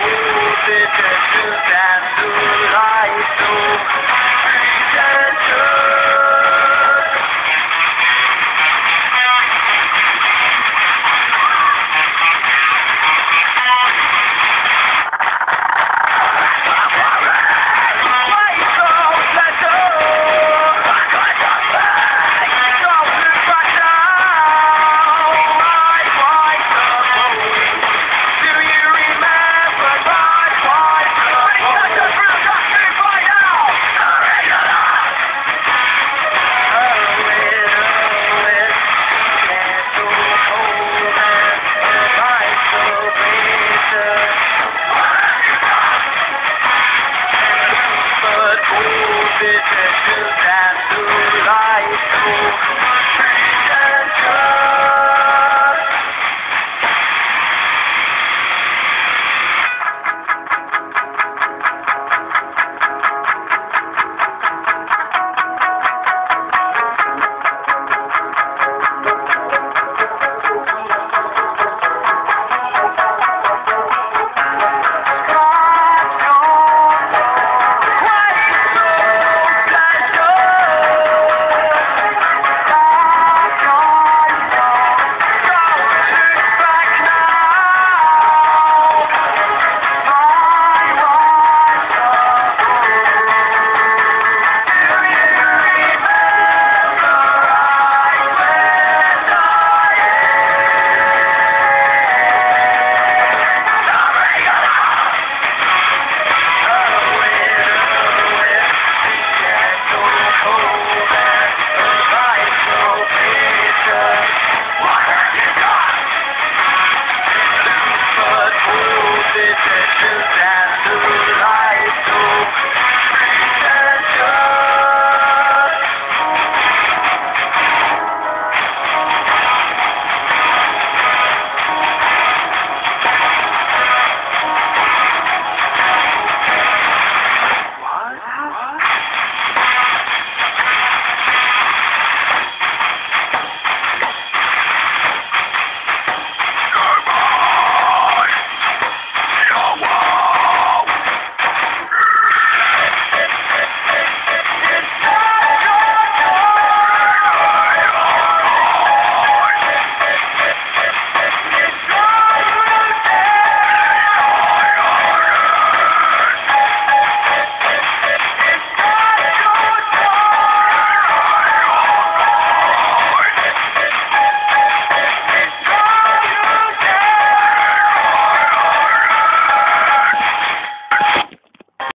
Ooh, did you do that to?